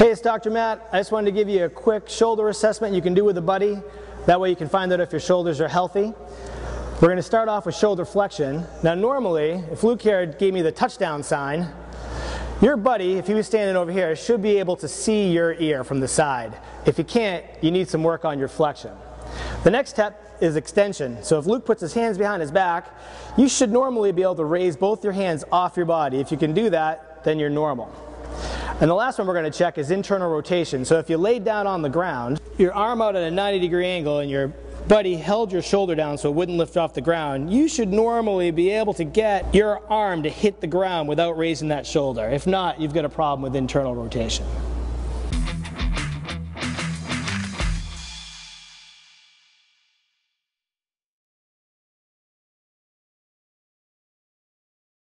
Hey, it's Dr. Matt. I just wanted to give you a quick shoulder assessment you can do with a buddy. That way you can find out if your shoulders are healthy. We're going to start off with shoulder flexion. Now normally, if Luke here gave me the touchdown sign, your buddy, if he was standing over here, should be able to see your ear from the side. If you can't, you need some work on your flexion. The next step is extension. So if Luke puts his hands behind his back, you should normally be able to raise both your hands off your body. If you can do that, then you're normal. And the last one we're going to check is internal rotation. So if you laid down on the ground, your arm out at a 90 degree angle and your buddy held your shoulder down so it wouldn't lift off the ground, you should normally be able to get your arm to hit the ground without raising that shoulder. If not, you've got a problem with internal rotation.